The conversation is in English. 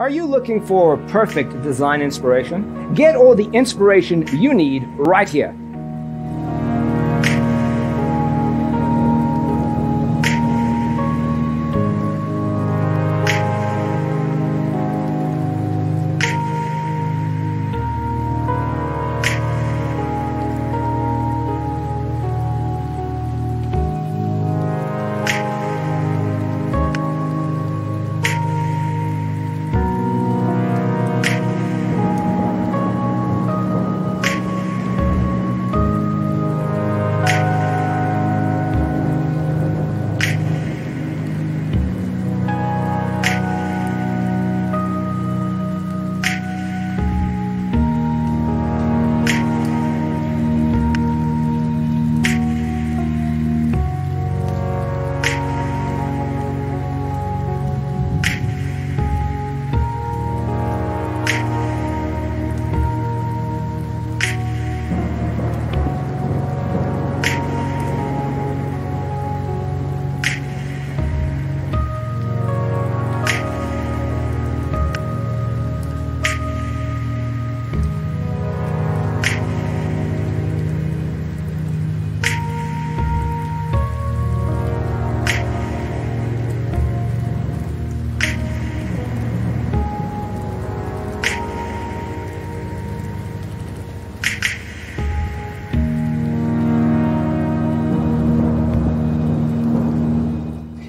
Are you looking for perfect design inspiration? Get all the inspiration you need right here.